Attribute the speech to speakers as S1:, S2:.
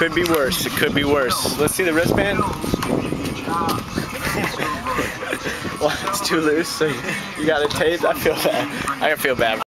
S1: could be worse. It could be worse. Let's see the wristband. well, it's too loose, so you gotta tape. I feel bad. I feel bad.